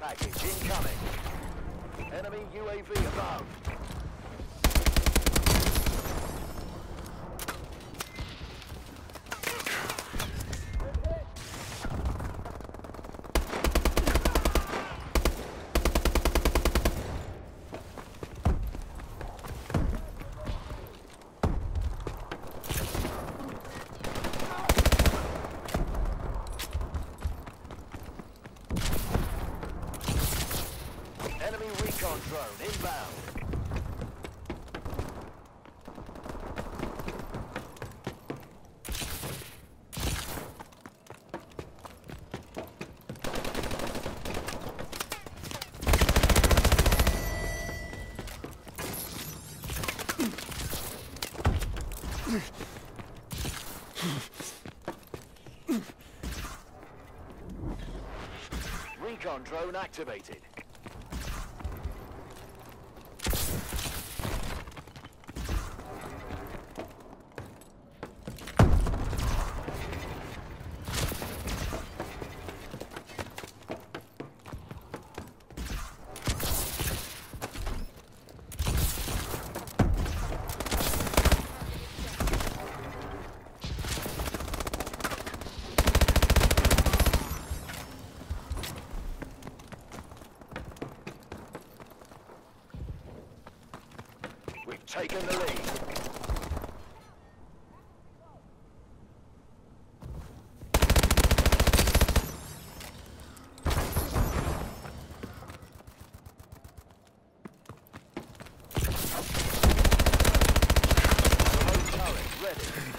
Package incoming. Enemy UAV above. Enemy recon drone inbound. Drone activated. We've taken the lead. Remote turret ready.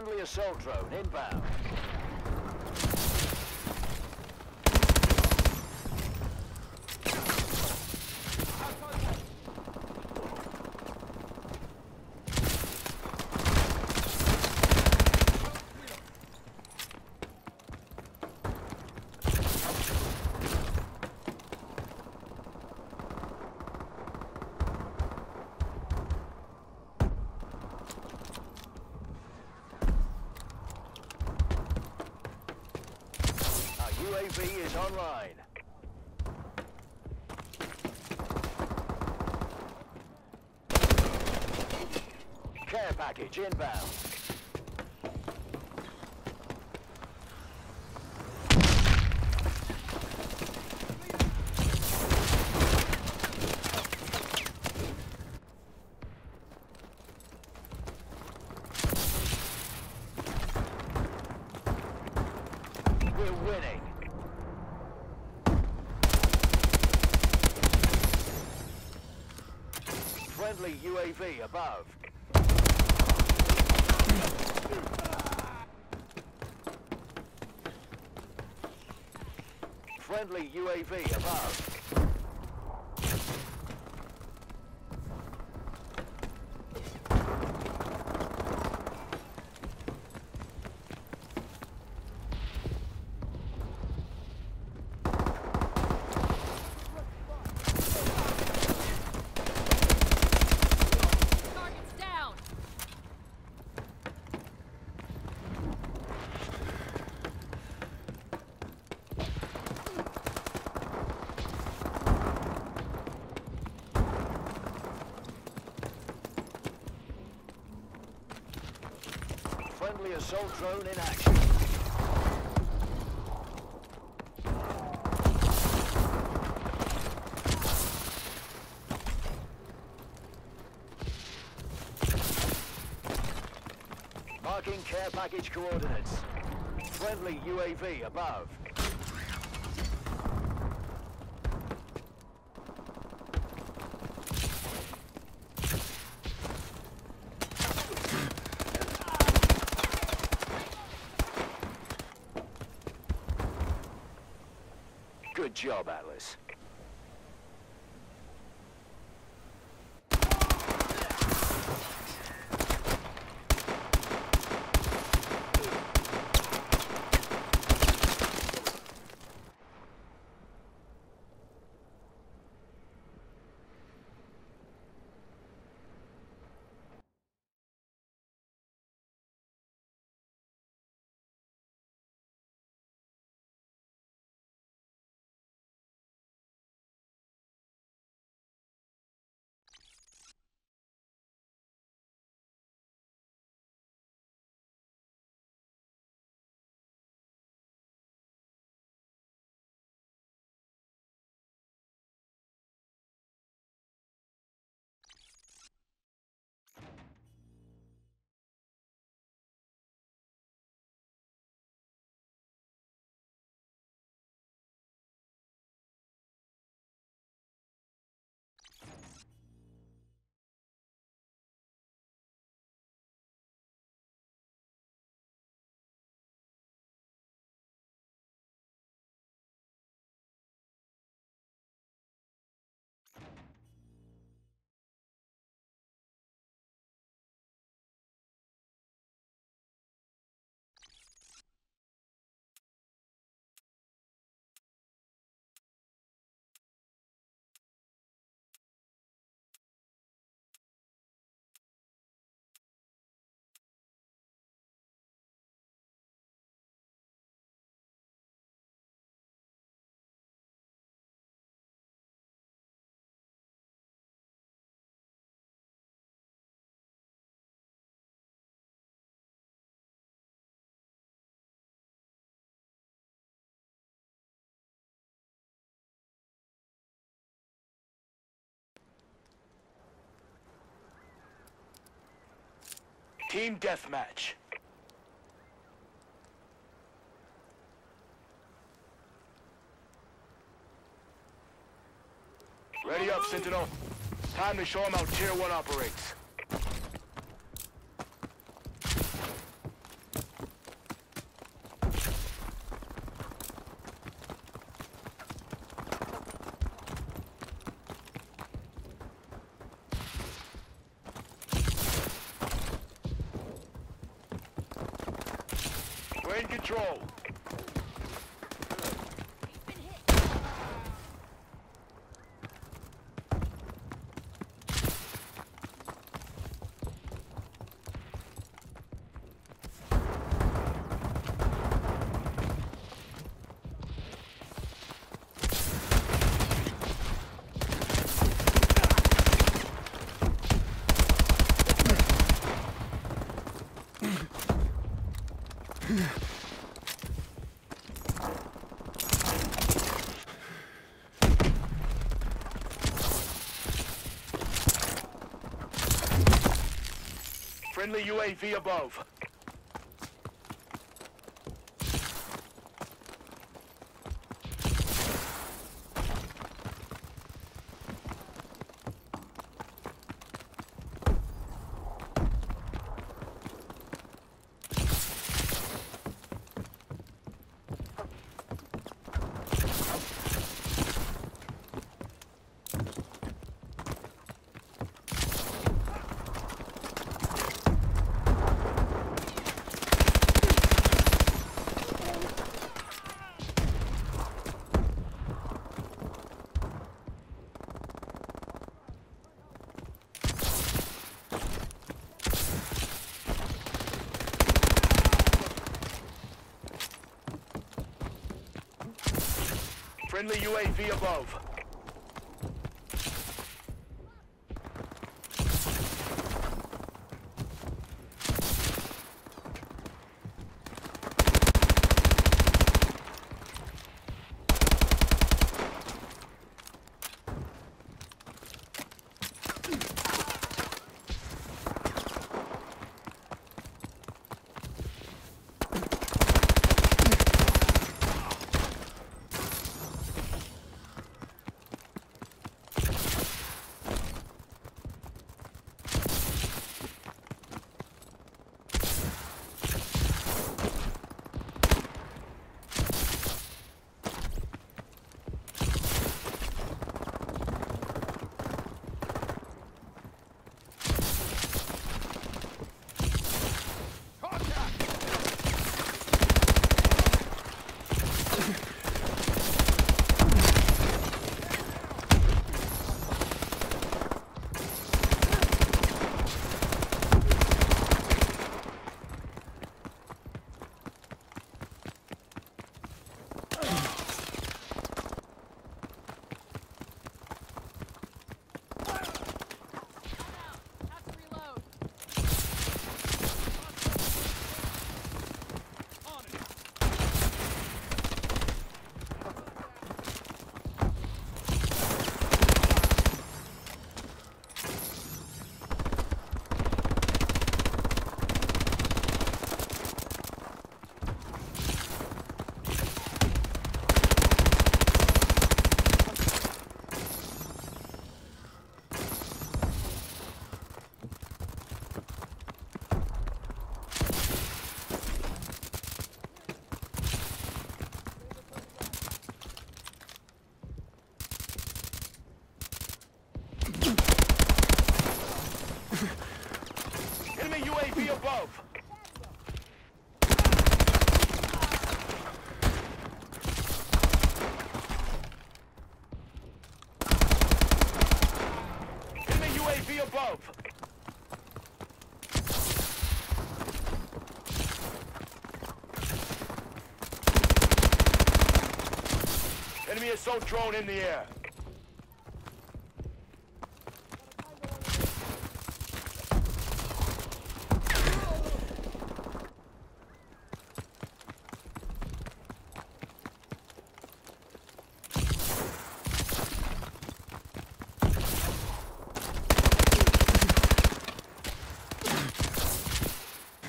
Friendly assault drone inbound. UAV is online. Care package inbound. UAV above. Friendly UAV above. Friendly assault drone in action. Marking care package coordinates. Friendly UAV above. Job, Atlas. Team deathmatch. Ready up, Sentinel. Time to show them how Tier 1 operates. Control. Friendly UAV above. Friendly UAV above. UAV above. Enemy assault drone in the air.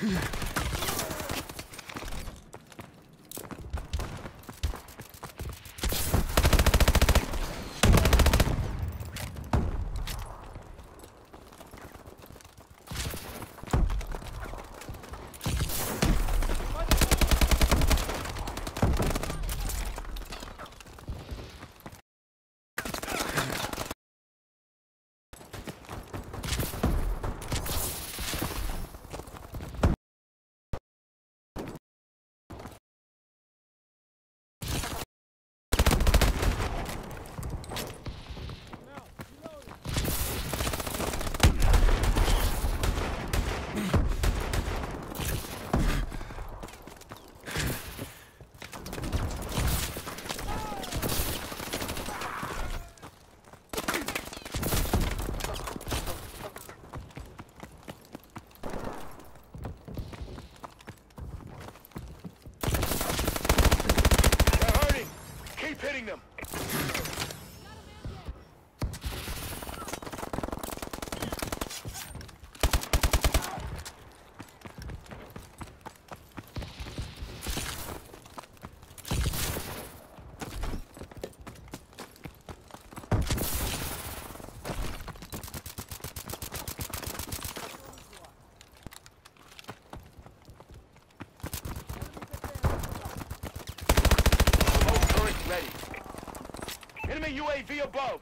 They're hurting. Keep hitting them. Remote turret ready. Enemy UAV above.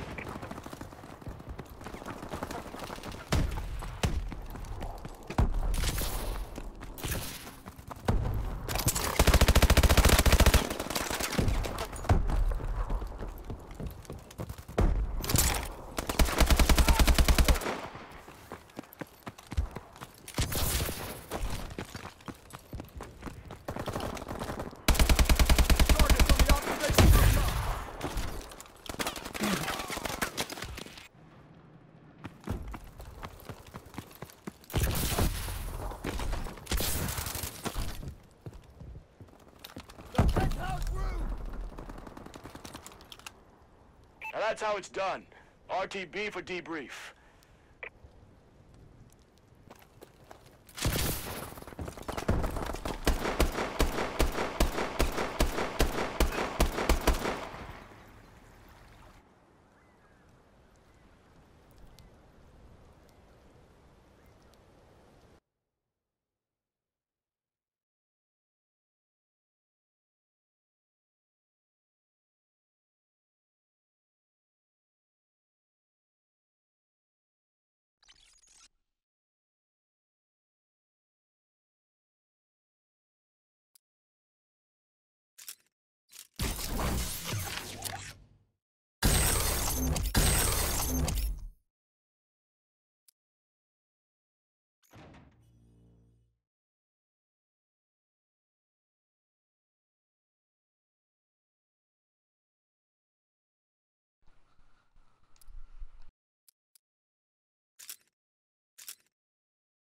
That's how it's done. RTB for debrief.